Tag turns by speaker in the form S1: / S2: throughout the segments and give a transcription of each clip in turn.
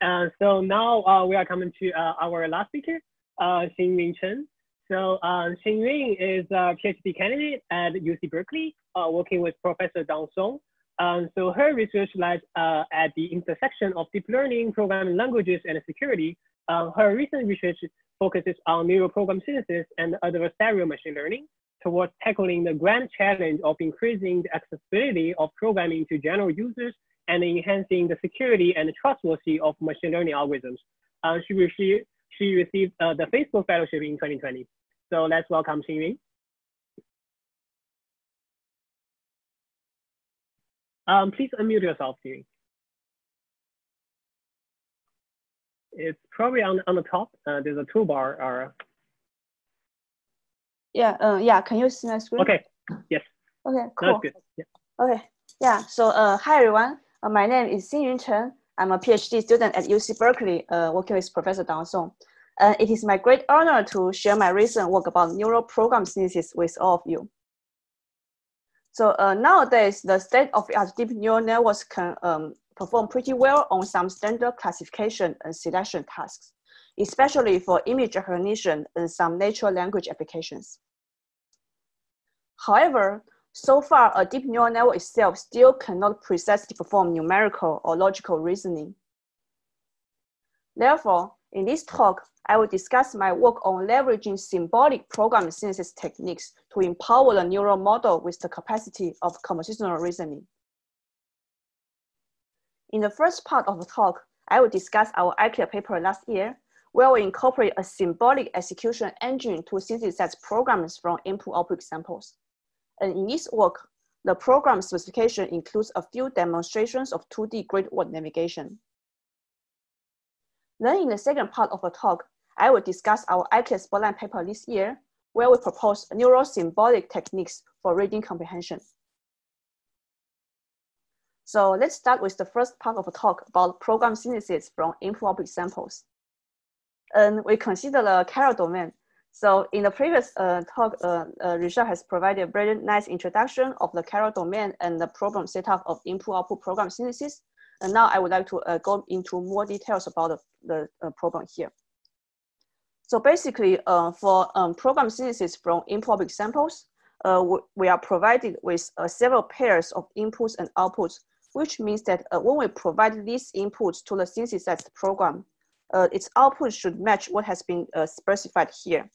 S1: Uh, so now uh, we are coming to uh, our last speaker, uh, Xinyun Chen. So uh, Xinyun is a PhD candidate at UC Berkeley, uh, working with Professor Dawn Song. Um, so her research lies uh, at the intersection of deep learning, programming languages, and security. Uh, her recent research focuses on neural program synthesis and adversarial machine learning towards tackling the grand challenge of increasing the accessibility of programming to general users and enhancing the security and trustworthiness of machine learning algorithms. Uh, she, received, she received uh, the Facebook Fellowship in 2020. So let's welcome Xinyun. Um, please unmute yourself, Xinyun. It's probably on, on the top. Uh, there's a toolbar. Or...
S2: Yeah, uh, yeah. Can you see my screen?
S1: Okay. Yes.
S2: Okay, cool.
S1: That's good. Yeah.
S2: Okay. Yeah. So, uh, hi everyone. Uh, my name is Xinyun Chen. I'm a PhD student at UC Berkeley, uh, working with Professor Dawn Song. Uh, it is my great honor to share my recent work about neural program synthesis with all of you. So uh, nowadays, the state-of-the-art deep neural networks can um, perform pretty well on some standard classification and selection tasks, especially for image recognition and some natural language applications. However, so far, a deep neural network itself still cannot precisely perform numerical or logical reasoning. Therefore, in this talk, I will discuss my work on leveraging symbolic program synthesis techniques to empower the neural model with the capacity of conversational reasoning. In the first part of the talk, I will discuss our ICLR paper last year, where we incorporate a symbolic execution engine to synthesize programs from input-output examples. And in this work, the program specification includes a few demonstrations of 2D grid world navigation. Then in the second part of the talk, I will discuss our ICLR Spotlight paper this year, where we propose neural symbolic techniques for reading comprehension. So let's start with the first part of the talk about program synthesis from input-output examples. And we consider the Karel domain so in the previous uh, talk, uh, uh, Richard has provided a very nice introduction of the Karel domain and the problem setup of input-output program synthesis. And now I would like to uh, go into more details about the, the uh, problem here. So basically, uh, for um, program synthesis from input examples, we are provided with several pairs of inputs and outputs, which means that when we provide these inputs to the synthesized program, its output should match what has been specified here.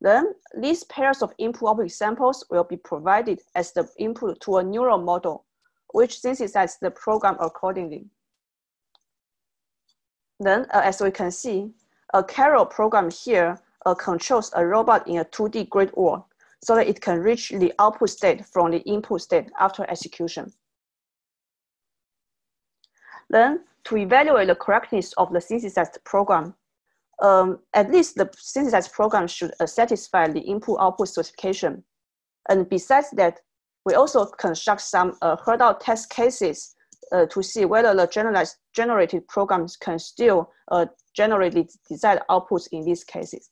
S2: Then these pairs of input-output examples will be provided as the input to a neural model, which synthesizes the program accordingly. Then, uh, as we can see, a Karel program here uh, controls a robot in a 2D grid world so that it can reach the output state from the input state after execution. Then, to evaluate the correctness of the synthesized program, um, at least the synthesized program should uh, satisfy the input-output specification. And besides that, we also construct some uh, herd test cases uh, to see whether the generalized generated programs can still uh, generate the desired outputs in these cases.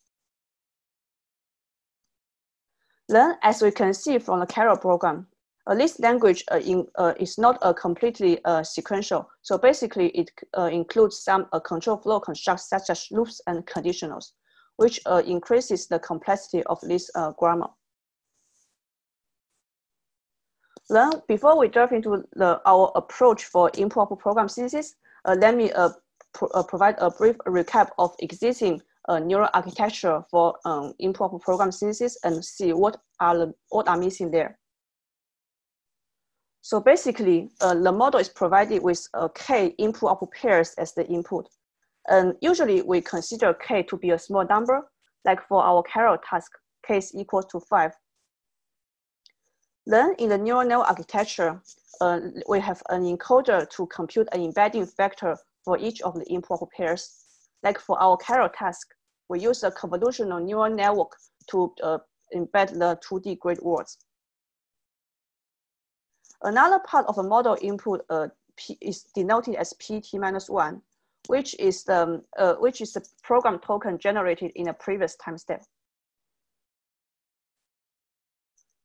S2: Then, as we can see from the Karel program, uh, this language uh, in, uh, is not uh, completely uh, sequential. So basically it uh, includes some control flow constructs such as loops and conditionals, which increases the complexity of this grammar. Then before we dive into the, our approach for input program synthesis, let me pro provide a brief recap of existing neural architecture for um, input program synthesis and see what are, the, what are missing there. So basically, uh, the model is provided with a k input output pairs as the input. And usually we consider k to be a small number, like for our Karel task, k is equal to five. Then in the neural network architecture, uh, we have an encoder to compute an embedding vector for each of the input pairs. Like for our Karel task, we use a convolutional neural network to uh, embed the 2D grid worlds. Another part of the model input uh, P is denoted as PT minus one, which is the um, uh, which is the program token generated in a previous time step.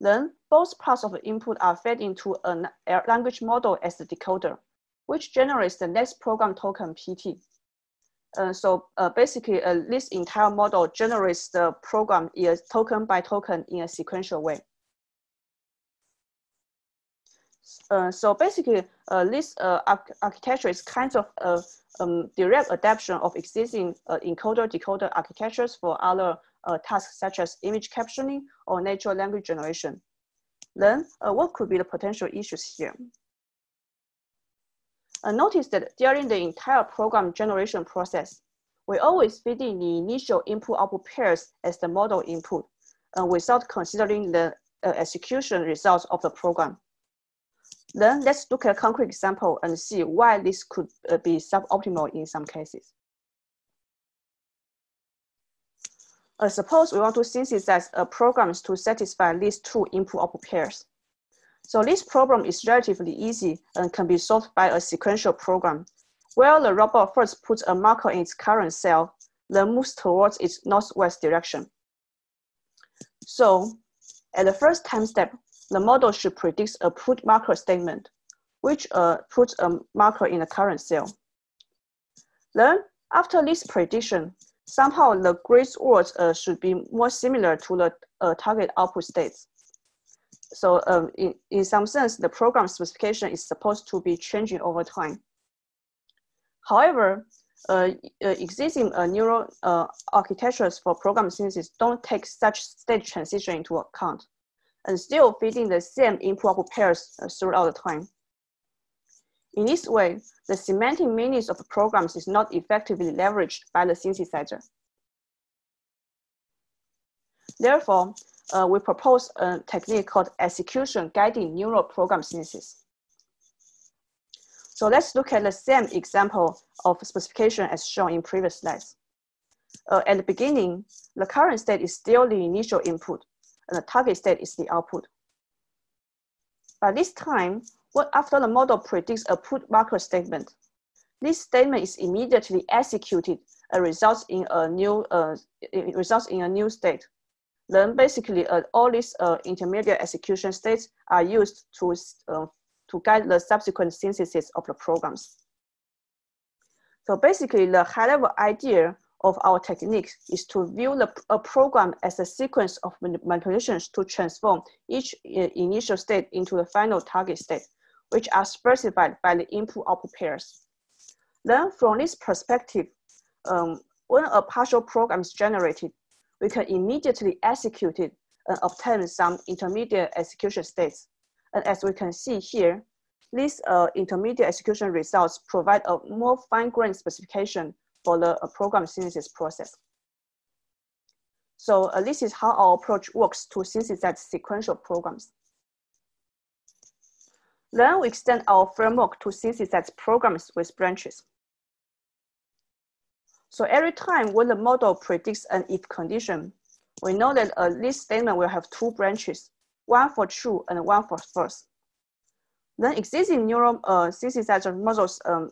S2: Then both parts of the input are fed into a language model as the decoder, which generates the next program token PT. Uh, so uh, basically, uh, this entire model generates the program a token by token in a sequential way. Uh, so basically, uh, this uh, architecture is kind of a um, direct adaptation of existing encoder-decoder architectures for other tasks such as image captioning or natural language generation. Then, what could be the potential issues here? Uh, notice that during the entire program generation process, we always feed in the initial input-output pairs as the model input uh, without considering the uh, execution results of the program. Then let's look at a concrete example and see why this could uh, be suboptimal in some cases. Uh, suppose we want to synthesize uh, programs to satisfy these two input-output pairs. So this problem is relatively easy and can be solved by a sequential program, where the robot first puts a marker in its current cell, then moves towards its northwest direction. So at the first time step, the model should predict a put marker statement, which uh, puts a marker in the current cell. Then, after this prediction, somehow the grid worlds uh, should be more similar to the uh, target output states. So um, in, in some sense, the program specification is supposed to be changing over time. However, uh, uh existing uh, neural uh, architectures for program synthesis don't take such state transition into account and still feeding the same input pairs uh, throughout the time. In this way, the semantic meanings of programs is not effectively leveraged by the synthesizer. Therefore, uh, we propose a technique called execution guiding neural program synthesis. So let's look at the same example of specification as shown in previous slides. Uh, at the beginning, the current state is still the initial input, the target state is the output. By this time, what after the model predicts a put marker statement, this statement is immediately executed and results in a new uh, results in a new state. Then basically, uh, all these uh, intermediate execution states are used to uh, to guide the subsequent synthesis of the programs. So basically, the high-level idea of our technique is to view the, a program as a sequence of manipulations to transform each initial state into the final target state, which are specified by the input-output pairs. Then from this perspective, um, when a partial program is generated, we can immediately execute it and obtain some intermediate execution states. And as we can see here, these uh, intermediate execution results provide a more fine-grained specification for the uh, program synthesis process. So uh, this is how our approach works to synthesize sequential programs. Then we extend our framework to synthesize programs with branches. So every time when the model predicts an if condition, we know that uh, this statement will have two branches, one for true and one for false. Then existing neural uh, synthesizer models um,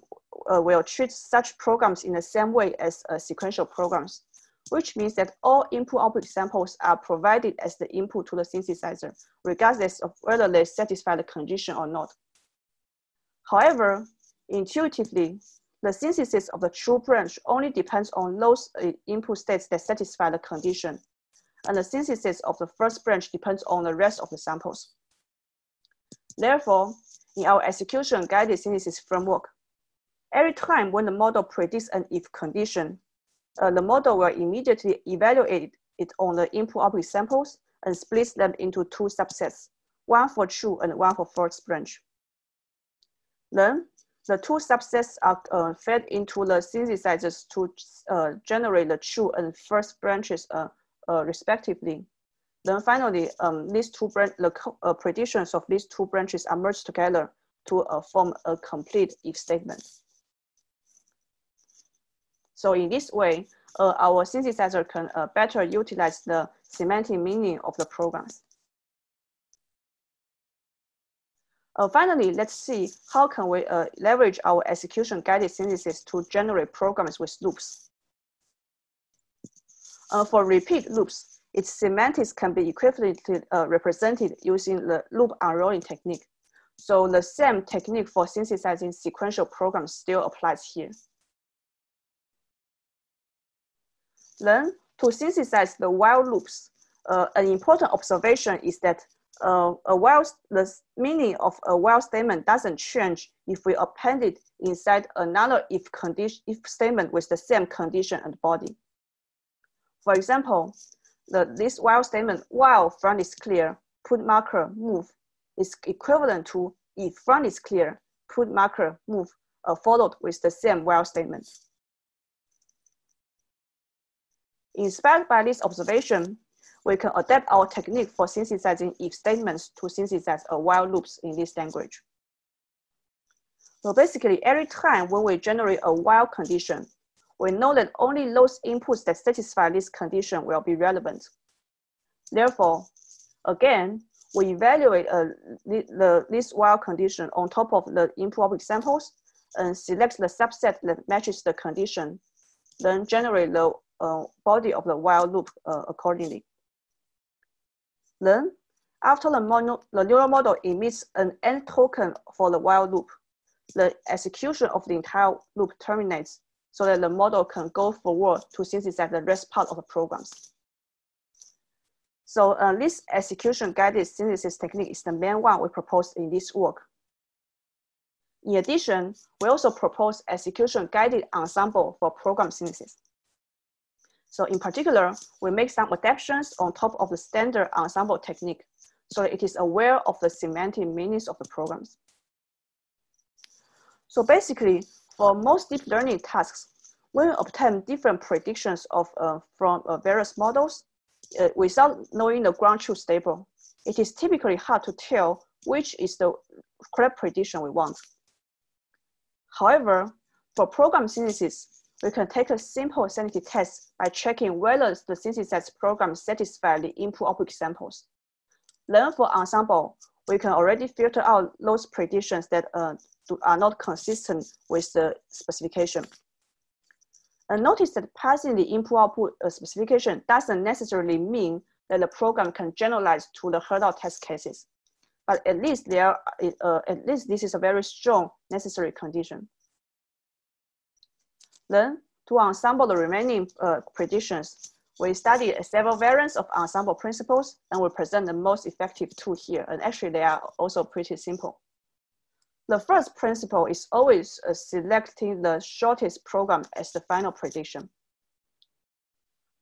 S2: uh, will treat such programs in the same way as uh, sequential programs, which means that all input-output samples are provided as the input to the synthesizer, regardless of whether they satisfy the condition or not. However, intuitively, the synthesis of the true branch only depends on those uh, input states that satisfy the condition, and the synthesis of the first branch depends on the rest of the samples. Therefore, in our execution guided synthesis framework, every time when the model predicts an if condition, uh, the model will immediately evaluate it on the input output samples and split them into two subsets, one for true and one for false branch. Then the two subsets are uh, fed into the synthesizers to uh, generate the true and false branches uh, uh, respectively. Then finally, um, these two the uh, predictions of these two branches are merged together to form a complete if statement. So in this way, our synthesizer can better utilize the semantic meaning of the programs. Uh, finally, let's see how can we uh, leverage our execution guided synthesis to generate programs with loops. Uh, for repeat loops, its semantics can be equivalently uh, represented using the loop unrolling technique. So the same technique for synthesizing sequential programs still applies here. Then to synthesize the while loops, uh, an important observation is that uh, a while, the meaning of a while statement doesn't change if we append it inside another if condition if statement with the same condition and body. For example, the, this while statement while front is clear, put marker move is equivalent to if front is clear, put marker move uh, followed with the same while statement. Inspired by this observation, we can adapt our technique for synthesizing if statements to synthesize a while loops in this language. So basically, every time when we generate a while condition, we know that only those inputs that satisfy this condition will be relevant. Therefore, again, we evaluate uh, the, the, this while condition on top of the input examples and select the subset that matches the condition, then generate the uh, body of the while loop uh, accordingly. Then, after the, mono, the neural model emits an end token for the while loop, the execution of the entire loop terminates so that the model can go forward to synthesize the rest part of the programs. So uh, this execution guided synthesis technique is the main one we proposed in this work. In addition, we also propose execution guided ensemble for program synthesis. So in particular, we make some adaptations on top of the standard ensemble technique so it is aware of the semantic meanings of the programs. So basically, for most deep learning tasks, when we obtain different predictions of, uh, from uh, various models uh, without knowing the ground truth stable, it is typically hard to tell which is the correct prediction we want. However, for program synthesis, we can take a simple sanity test by checking whether the synthesized program satisfies the input-output examples. Then for ensemble, we can already filter out those predictions that uh, are not consistent with the specification. And notice that passing the input-output uh, specification doesn't necessarily mean that the program can generalize to the hurdle test cases. But at least there, uh, at least this is a very strong necessary condition. Then, to ensemble the remaining uh, predictions, we studied several variants of ensemble principles and we present the most effective two here. And actually, they are also pretty simple. The first principle is always uh, selecting the shortest program as the final prediction.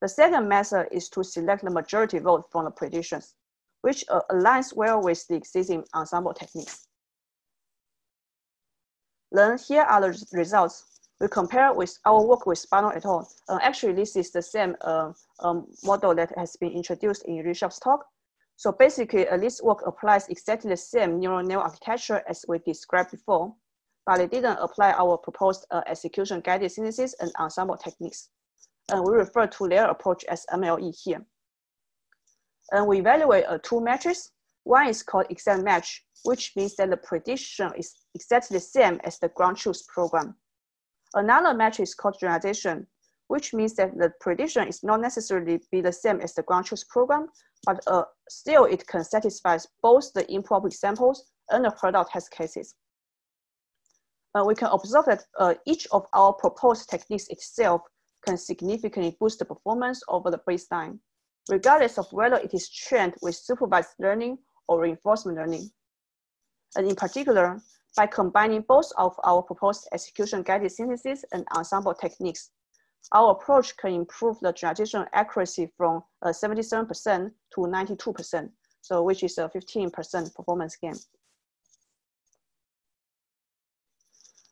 S2: The second method is to select the majority vote from the predictions, which uh, aligns well with the existing ensemble techniques. Then here are the results we compare with our work with Spano et al. Uh, actually, this is the same uh, um, model that has been introduced in Rishabh's talk. So basically, uh, this work applies exactly the same neural net architecture as we described before, but it didn't apply our proposed uh, execution guided synthesis and ensemble techniques. And we refer to their approach as MLE here. And we evaluate uh, two metrics. One is called exact match, which means that the prediction is exactly the same as the ground truth program. Another metric is called generalization, which means that the prediction is not necessarily be the same as the ground truth program, but uh, still it can satisfy both the input examples and the hurdle test cases. Uh, we can observe that uh, each of our proposed techniques itself can significantly boost the performance over the baseline, regardless of whether it is trained with supervised learning or reinforcement learning. And in particular, by combining both of our proposed execution guided synthesis and ensemble techniques. Our approach can improve the generalization accuracy from 77% uh, to 92%, so which is a 15% performance gain.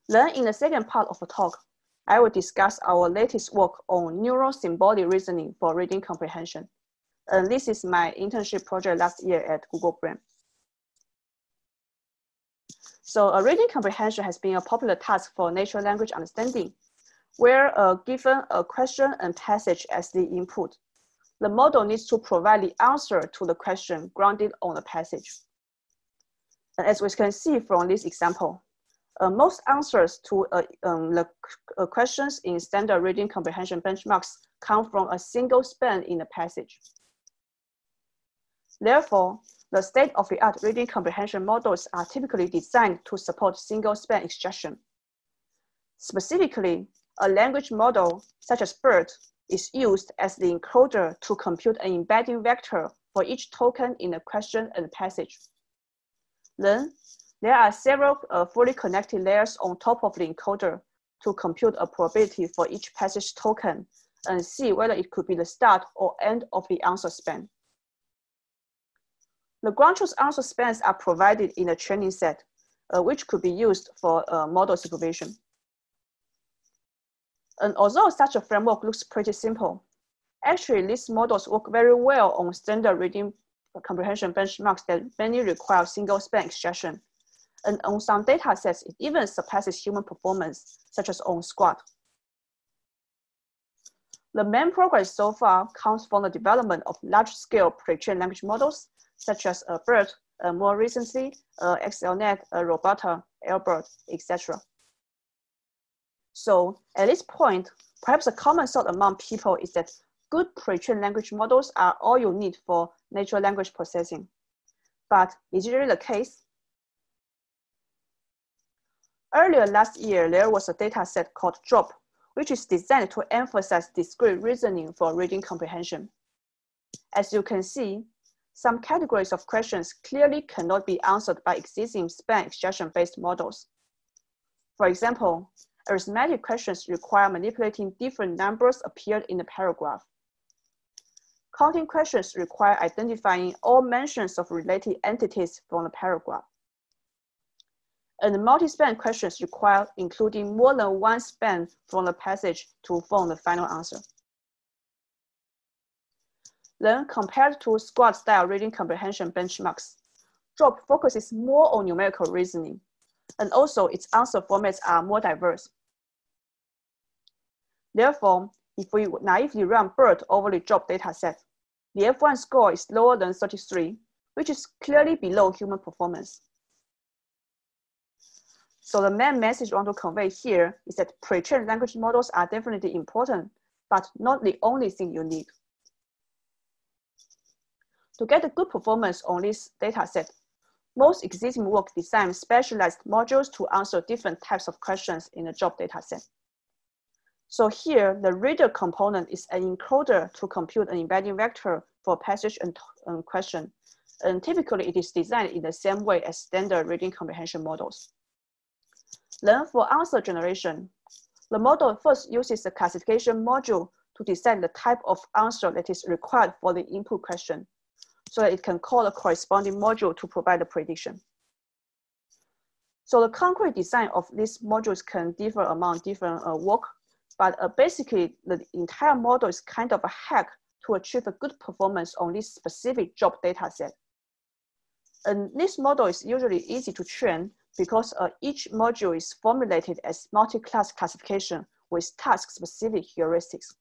S2: Then in the second part of the talk, I will discuss our latest work on neural symbolic reasoning for reading comprehension. And this is my internship project last year at Google Brain. So a reading comprehension has been a popular task for natural language understanding, where uh, given a question and passage as the input, the model needs to provide the answer to the question grounded on the passage. And as we can see from this example, uh, most answers to uh, um, the uh, questions in standard reading comprehension benchmarks come from a single span in the passage. Therefore, the state-of-the-art reading comprehension models are typically designed to support single-span extraction. Specifically, a language model such as BERT is used as the encoder to compute an embedding vector for each token in a question and passage. Then, there are several uh, fully connected layers on top of the encoder to compute a probability for each passage token and see whether it could be the start or end of the answer span. The ground truth answer spans are provided in a training set, uh, which could be used for uh, model supervision. And although such a framework looks pretty simple, actually these models work very well on standard reading comprehension benchmarks that mainly require single span extraction. And on some data sets, it even surpasses human performance, such as on SQuAD. The main progress so far comes from the development of large-scale pre-trained language models, such as uh, BERT, uh, more recently, uh, XLNet, uh, RoBERTa, Albert, etc. So at this point, perhaps a common thought among people is that good pre-trained language models are all you need for natural language processing. But is it really the case? Earlier last year, there was a data set called DROP, which is designed to emphasize discrete reasoning for reading comprehension. As you can see, some categories of questions clearly cannot be answered by existing span extraction-based models. For example, arithmetic questions require manipulating different numbers appeared in the paragraph. Counting questions require identifying all mentions of related entities from the paragraph. And multi-span questions require including more than one span from the passage to form the final answer. Then compared to SQuAD style reading comprehension benchmarks, DROP focuses more on numerical reasoning, and also its answer formats are more diverse. Therefore, if we naively run BERT over the DROP dataset, the F1 score is lower than 33, which is clearly below human performance. So the main message I want to convey here is that pre-trained language models are definitely important, but not the only thing you need. To get a good performance on this dataset, most existing work design specialized modules to answer different types of questions in the DROP dataset. So here, the reader component is an encoder to compute an embedding vector for passage and, and question. And typically it is designed in the same way as standard reading comprehension models. Then for answer generation, the model first uses the classification module to decide the type of answer that is required for the input question, so that it can call the corresponding module to provide the prediction. So the concrete design of these modules can differ among different uh, work but uh, basically, the entire model is kind of a hack to achieve a good performance on this specific DROP data set. And this model is usually easy to train because uh, each module is formulated as multi-class classification with task-specific heuristics.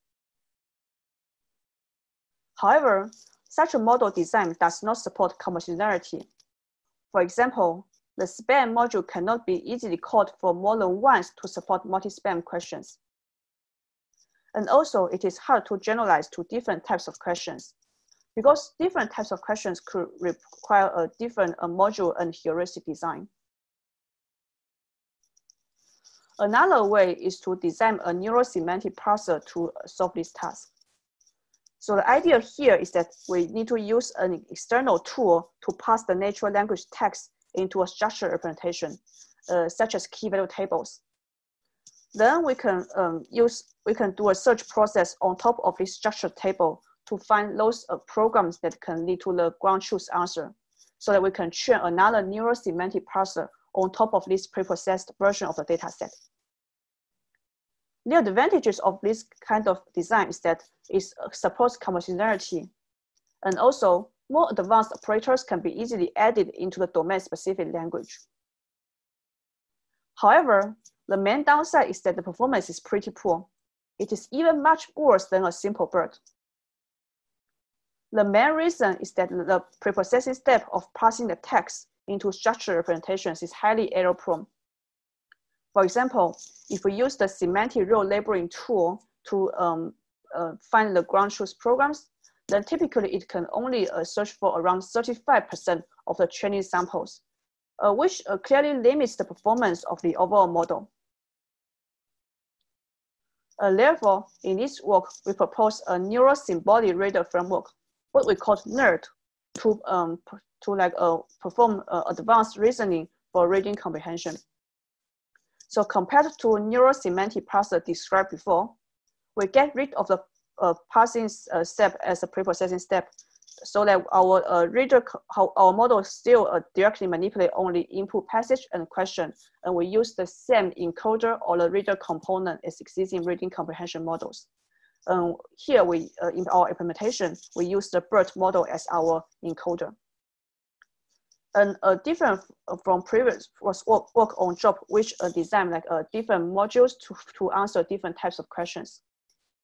S2: However, such a model design does not support compositionality. For example, the span module cannot be easily called for more than once to support multi-span questions. And also it is hard to generalize to different types of questions because different types of questions could require a different a module and heuristic design. Another way is to design a neurosemantic parser to solve this task. So the idea here is that we need to use an external tool to pass the natural language text into a structured representation, uh, such as key value tables. Then we can um, use, we can do a search process on top of this structured table to find those uh, programs that can lead to the ground truth answer so that we can train another neural semantic parser on top of this preprocessed version of the data set. The advantages of this kind of design is that it supports compositionality and also more advanced operators can be easily added into the domain-specific language. However, the main downside is that the performance is pretty poor. It is even much worse than a simple BERT. The main reason is that the preprocessing step of passing the text into structured representations is highly error prone. For example, if we use the semantic role labeling tool to um, uh, find the ground truth programs, then typically it can only uh, search for around 35% of the training samples, uh, which uh, clearly limits the performance of the overall model. Uh, therefore, in this work, we propose a neural symbolic reader framework, what we call NERD, to, um, to like uh, perform advanced reasoning for reading comprehension. So compared to neural semantic parser described before, we get rid of the uh, parsing uh, step as a preprocessing step so that our uh, reader, our model still uh, directly manipulate only input passage and question, and we use the same encoder or the reader component as existing reading comprehension models. Um, here we, uh, in our implementation, we use the BERT model as our encoder. And uh, different from previous was work, work on DROP, which uh, design like uh, different modules to, to answer different types of questions.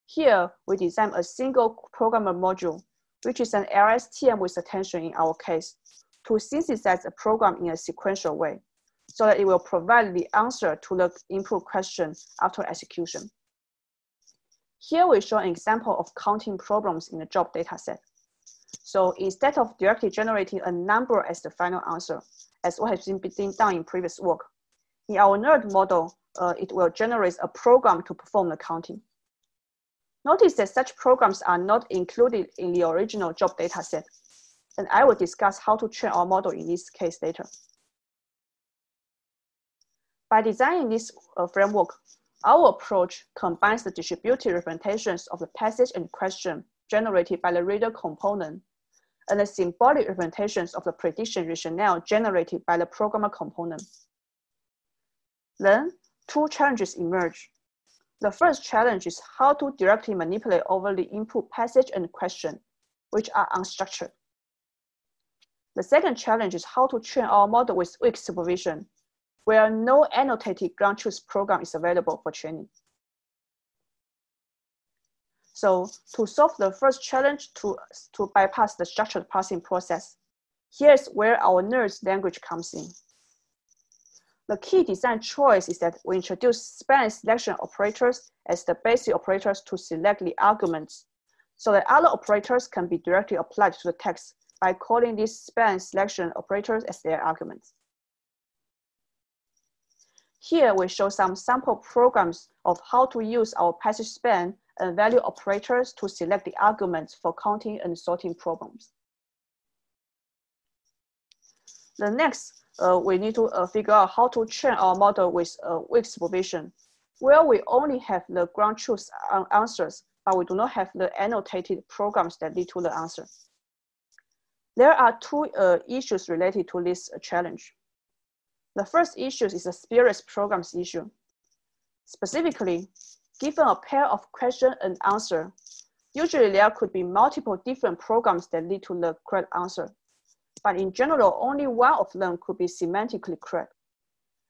S2: Here, we design a single programmer module which is an LSTM with attention in our case, to synthesize a program in a sequential way so that it will provide the answer to the input question after execution. Here we show an example of counting problems in the DROP dataset. So instead of directly generating a number as the final answer, as what has been done in previous work, in our NERD model, uh, it will generate a program to perform the counting. Notice that such programs are not included in the original DROP dataset, and I will discuss how to train our model in this case later. By designing this uh, framework, our approach combines the distributed representations of the passage and question generated by the reader component and the symbolic representations of the prediction rationale generated by the programmer component. Then, two challenges emerge. The first challenge is how to directly manipulate over the input passage and question, which are unstructured. The second challenge is how to train our model with weak supervision, where no annotated ground truth program is available for training. So to solve the first challenge to, to bypass the structured parsing process, here's where our NERDS language comes in. The key design choice is that we introduce span selection operators as the basic operators to select the arguments, so that other operators can be directly applied to the text by calling these span selection operators as their arguments. Here we show some sample programs of how to use our passage span and value operators to select the arguments for counting and sorting problems. The next uh, we need to uh, figure out how to train our model with uh, weak supervision, where we only have the ground truth answers, but we do not have the annotated programs that lead to the answer. There are two uh, issues related to this challenge. The first issue is the spurious programs issue. Specifically, given a pair of question and answer, usually there could be multiple different programs that lead to the correct answer but in general, only one of them could be semantically correct.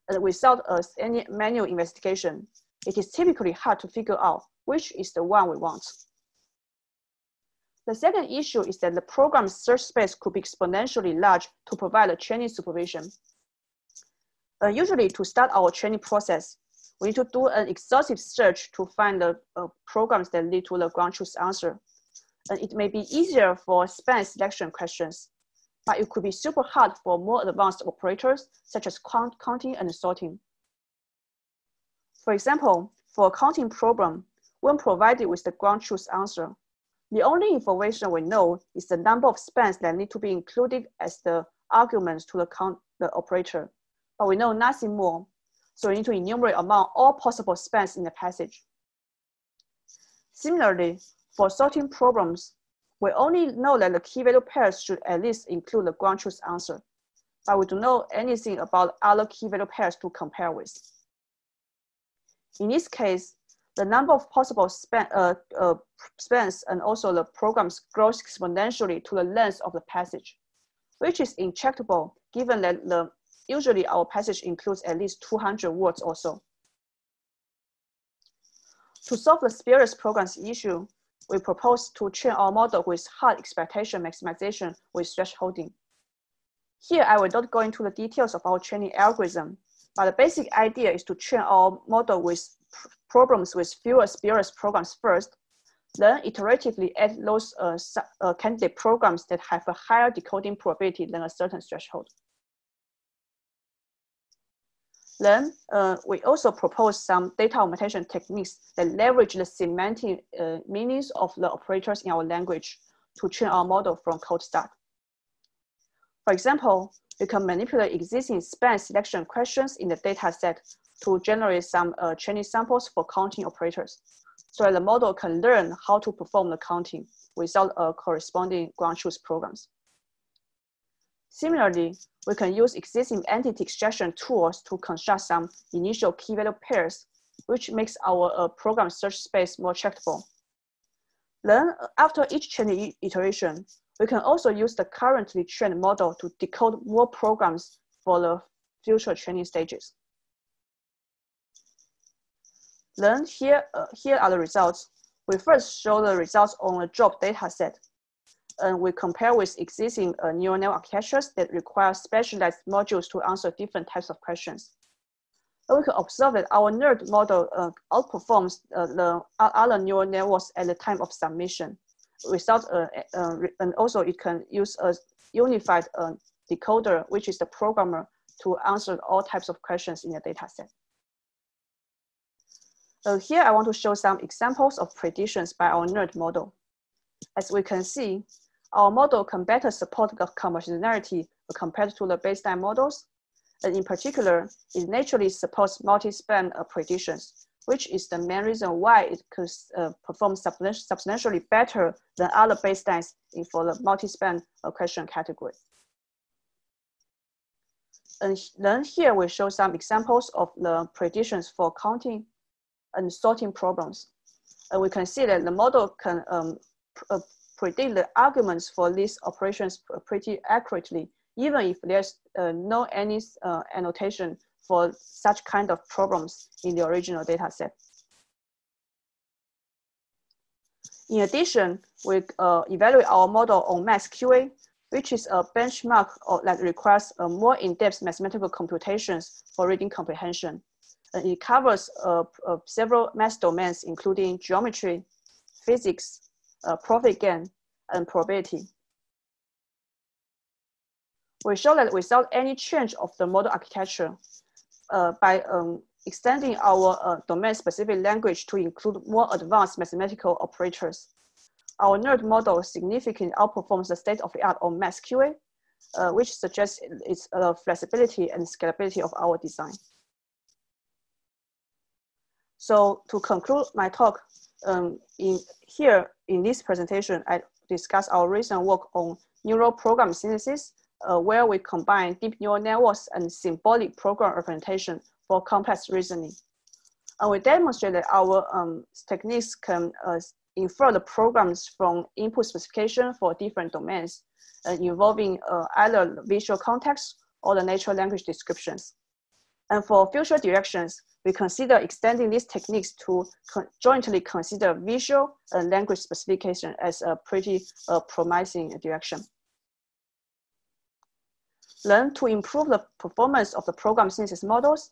S2: And without uh, any manual investigation, it is typically hard to figure out which is the one we want. The second issue is that the program's search space could be exponentially large to provide a training supervision. Uh, usually to start our training process, we need to do an exhaustive search to find the uh, programs that lead to the ground truth answer. And it may be easier for span selection questions but it could be super hard for more advanced operators such as count, counting and sorting. For example, for a counting problem, when provided with the ground truth answer, the only information we know is the number of spans that need to be included as the arguments to the count the operator, but we know nothing more. So we need to enumerate among all possible spans in the passage. Similarly, for sorting problems, we only know that the key value pairs should at least include the ground truth answer, but we don't know anything about other key value pairs to compare with. In this case, the number of possible span, uh, uh, spans and also the programs grows exponentially to the length of the passage, which is intractable given that the, usually our passage includes at least 200 words or so. To solve the spurious programs issue, we propose to train our model with hard expectation maximization with thresholding. Here, I will not go into the details of our training algorithm, but the basic idea is to train our model with problems with fewer spurious programs first, then iteratively add those uh, uh, candidate programs that have a higher decoding probability than a certain threshold. Then uh, we also propose some data augmentation techniques that leverage the semantic uh, meanings of the operators in our language to train our model from cold start. For example, we can manipulate existing span selection questions in the data set to generate some uh, training samples for counting operators so that the model can learn how to perform the counting without a corresponding ground truth programs. Similarly, we can use existing entity extraction tools to construct some initial key value pairs, which makes our uh, program search space more tractable. Then, after each training iteration, we can also use the currently trained model to decode more programs for the future training stages. Then here, uh, here are the results. We first show the results on a DROP data set. And we compare with existing uh, neural architectures that require specialized modules to answer different types of questions. And we can observe that our NERD model uh, outperforms uh, the other neural networks at the time of submission. Without, uh, uh, and also it can use a unified uh, decoder, which is the programmer to answer all types of questions in the data set. So here I want to show some examples of predictions by our NERD model. As we can see, our model can better support the compositionality compared to the baseline models. And in particular, it naturally supports multi-span predictions, which is the main reason why it could uh, perform substantially better than other baselines in for the multi-span question category. And then here we show some examples of the predictions for counting and sorting problems. And we can see that the model can um, uh, predict the arguments for these operations pretty accurately, even if there's uh, no any uh, annotation for such kind of problems in the original data set. In addition, we uh, evaluate our model on MathQA, which is a benchmark that requires uh, more in-depth mathematical computations for reading comprehension it covers uh, uh, several math domains, including geometry, physics, uh, profit gain, and probability. We show that without any change of the model architecture, uh, by um, extending our uh, domain-specific language to include more advanced mathematical operators, our NERD model significantly outperforms the state-of-the-art on MathQA, uh, which suggests its uh, flexibility and scalability of our design. So to conclude my talk, um, in here in this presentation, I discuss our recent work on neural program synthesis, uh, where we combine deep neural networks and symbolic program representation for complex reasoning. And we demonstrate that our um, techniques can uh, infer the programs from input specification for different domains uh, involving uh, either visual context or the natural language descriptions. And for future directions, we consider extending these techniques to jointly consider visual and language specification as a pretty uh, promising direction. Then to improve the performance of the program synthesis models,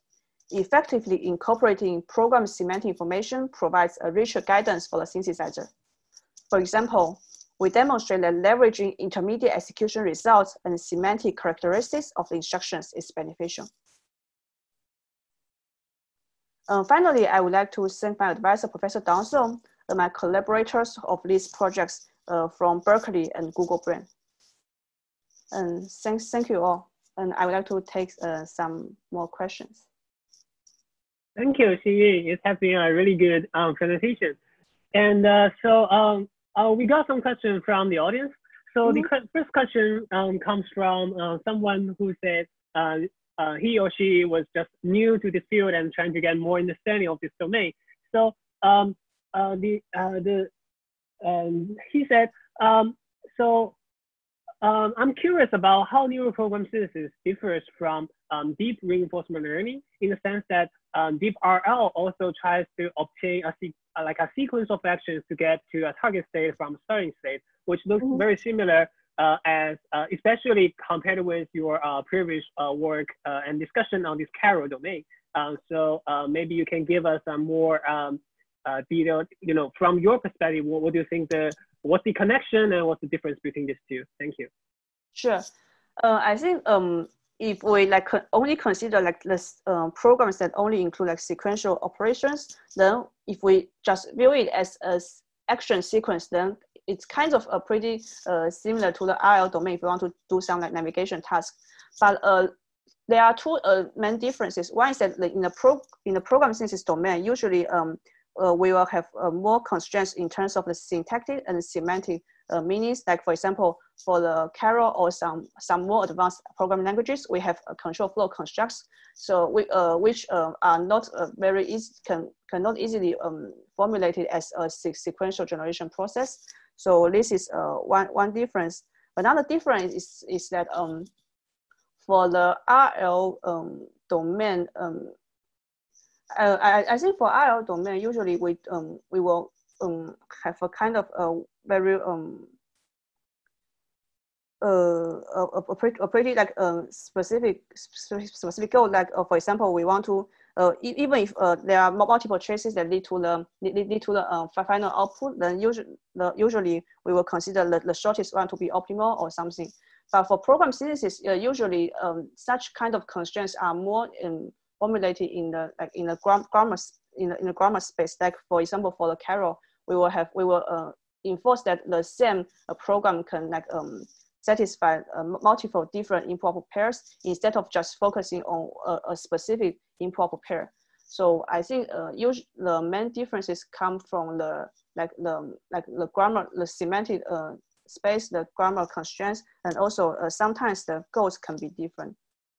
S2: effectively incorporating program semantic information provides a richer guidance for the synthesizer. For example, we demonstrate that leveraging intermediate execution results and semantic characteristics of the instructions is beneficial. Uh, finally, I would like to thank my advisor, Professor Dawn Song, and my collaborators of these projects uh, from Berkeley and Google Brain. And thanks, thank you all. And I would like to take uh, some more questions.
S1: Thank you, Xinyun. It has been a really good um, presentation. And uh, so um, uh, we got some questions from the audience. So mm -hmm. the mm-hmm. first question um, comes from uh, someone who said, uh, he or she was just new to this field and trying to get more understanding of this domain. So um, uh, the uh, the um, he said, um, so um, I'm curious about how neural program synthesis differs from um, deep reinforcement learning in the sense that um, deep RL also tries to obtain a like a sequence of actions to get to a target state from a starting state, which looks mm -hmm. very similar as uh, especially compared with your uh, previous work and discussion on this Karel domain. so maybe you can give us some more um, uh, detailed, you know, from your perspective, what, what do you think the what's the connection and what's the difference between these two? Thank you.
S2: Sure. Uh, I think um, if we like only consider like uh, programs that only include like sequential operations, then if we just view it as a action sequence, then it's kind of a pretty uh, similar to the RL domain if you want to do some like navigation task. But uh, there are two uh, main differences. One is that in the pro in the program synthesis domain, usually um, uh, we will have uh, more constraints in terms of the syntactic and semantic uh, meanings. Like for example, for the Karel or some some more advanced programming languages, we have control flow constructs. So we which uh, are not very easy can cannot easily um, formulated as a sequential generation process. So this is uh, one one difference. Another difference is is that um, for the RL um, domain, um, I, I think for RL domain, usually we um, we will um, have a kind of a very um, uh, a, a, pretty, a pretty like um, specific specific goal. Like uh, for example, we want to uh, even if uh, there are multiple traces that lead to the lead, lead to the uh, final output, then usually the, usually we will consider the, the shortest one to be optimal or something. But for program synthesis, uh, usually um, such kind of constraints are more in, formulated in the like in the grammar in the, in the grammar space. Like for example, for the Karel, we will have we will uh, enforce that the same uh, program can like um, satisfy uh, multiple different improper pairs instead of just focusing on a, a specific improper pair. So I think uh, usually the main differences come from the like the like the grammar, the semantic uh, space, the grammar constraints, and also uh, sometimes the goals can be different.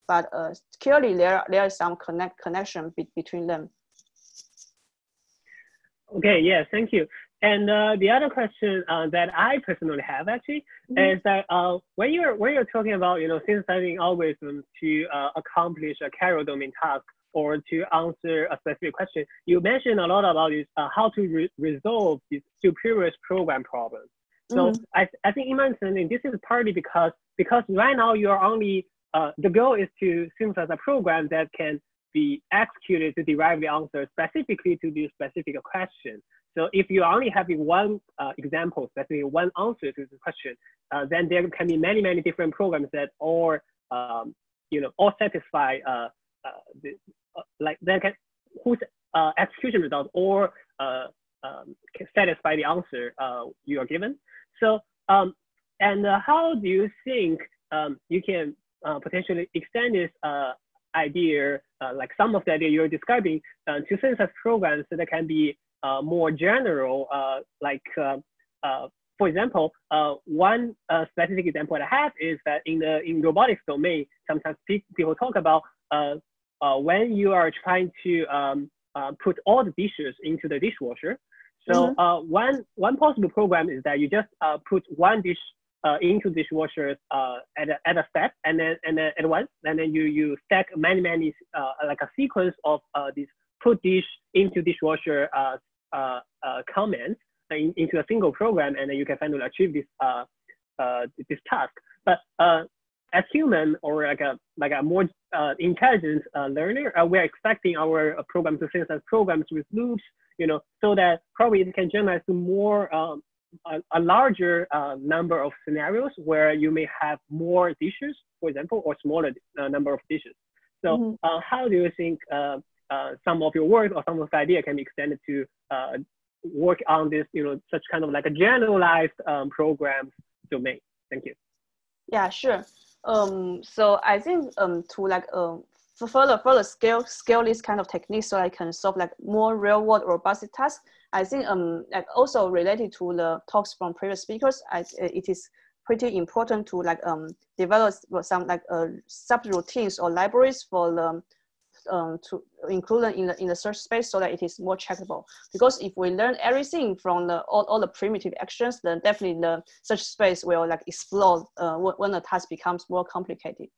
S2: But uh, clearly there there is some connect connection be between them.
S1: Okay, yeah, thank you. And uh, the other question uh, that I personally have actually mm-hmm. is that uh, when you're when you're talking about you know synthesizing algorithms to uh, accomplish a Keras domain task or to answer a specific question, you mentioned a lot about this uh, how to re resolve these spurious program problems. So mm-hmm. I, I think in my understanding, this is partly because because right now you're only uh, the goal is to synthesize a program that can be executed to derive the answer specifically to the specific question. So if you're only having one uh, example, specifically one answer to the question, uh, then there can be many, many different programs that all, um, you know, all satisfy, uh, uh the, uh, like that can, whose uh, execution result or um, satisfy the answer you are given. So, um, and how do you think um, you can potentially extend this idea, like some of the idea you're describing, to synthesize programs that can be uh, more general, uh, like uh, for example, one specific example I have is that in the in robotics domain, sometimes people talk about when you are trying to um, put all the dishes into the dishwasher. So mm-hmm. one one possible program is that you just put one dish uh, into dishwasher uh, at, a, at a step and then and then at once and then you you stack many many uh, like a sequence of these put dish into dishwasher uh, uh, comments in, into a single program, and then you can finally achieve this uh, uh, this task. But uh, as human or like a like a more uh, intelligent uh, learner, uh, we're expecting our uh, program to synthesize programs with loops, you know, so that probably it can generate more um, a, a, larger uh, number of scenarios where you may have more dishes, for example, or smaller uh, number of dishes. So mm -hmm. how do you think uh, some of your work or some of the idea can be extended to uh, work on this, you know, such kind of like a generalized um, programs domain. Thank you.
S2: Yeah, sure. Um, so I think um, to like um, further further scale scale this kind of technique so I can solve like more real world robust tasks. I think um like also related to the talks from previous speakers, I, it is pretty important to like um develop some like uh, subroutines or libraries for the um, to include in the in the search space so that it is more checkable. Because if we learn everything from the all, all the primitive actions, then definitely the search space will like explode uh, when the task becomes more complicated.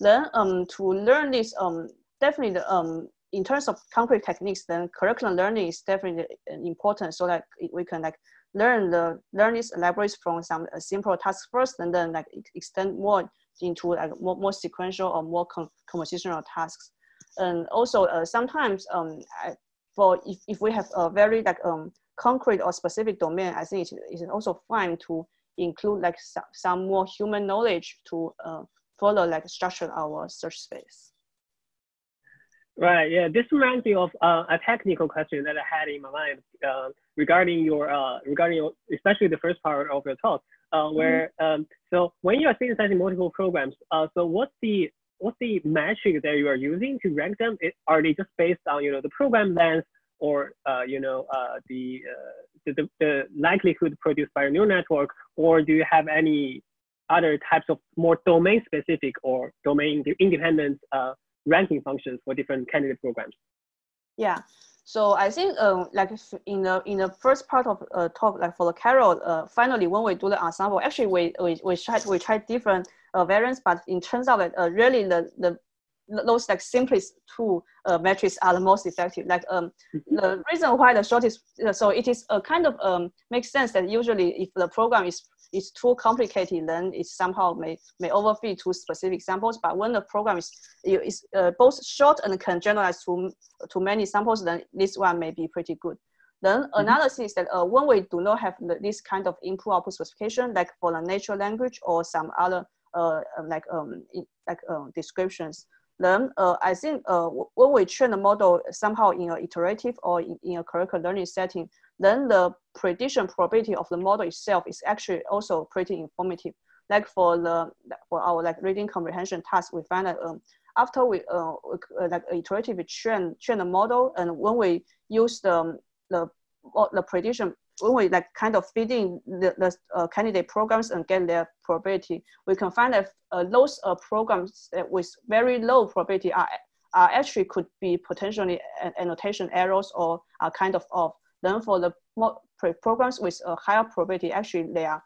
S2: Then um, to learn this, um, definitely the, um, in terms of concrete techniques, then curriculum learning is definitely important so that we can like learn the learn these libraries from some uh, simple tasks first, and then like extend more into like more, more sequential or more com compositional tasks and also uh, sometimes um, I, for if, if we have a very like um concrete or specific domain, I think it is also fine to include like some, some more human knowledge to uh, further like structure our search space.
S1: Right. Yeah. This reminds me of uh, a technical question that I had in my mind uh, regarding your uh, regarding your, especially the first part of your talk, uh, where mm-hmm. um, so when you are synthesizing multiple programs, uh, so what's the what's the metric that you are using to rank them? It, are they just based on you know the program length or uh, you know the, the the likelihood produced by a neural network, or do you have any other types of more domain specific or domain independent ranking functions for different candidate programs.
S2: Yeah. So I think um, like in the in the first part of uh, talk, like for the Karel, uh, finally when we do the ensemble, actually we we, we tried we different uh, variants, but it turns out that uh, really the the those like simplest two uh, metrics are the most effective. Like um, mm-hmm. the reason why the shortest, uh, so it is a kind of um, makes sense that usually if the program is is too complicated, then it somehow may, may overfit to specific samples. But when the program is, is uh, both short and can generalize to, to many samples, then this one may be pretty good. Then another thing is that uh, when we do not have the, this kind of input output specification, like for the natural language or some other like um, in, like um, descriptions, then uh, I think uh, when we train the model somehow in an iterative or in, in a curricular learning setting, then the prediction probability of the model itself is actually also pretty informative. Like for the for our like reading comprehension task, we find that um, after we uh, uh like iteratively train train the model, and when we use the the the prediction when we like kind of feed in the, the uh, candidate programs and get their probability, we can find that uh, those uh, programs with very low probability are, are actually could be potentially annotation errors or are kind of off. Then for the programs with a higher probability, actually they are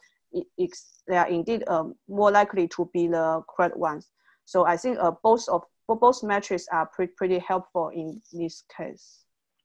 S2: they are indeed um, more likely to be the correct ones. So I think uh, both of both metrics are pretty pretty helpful in this case.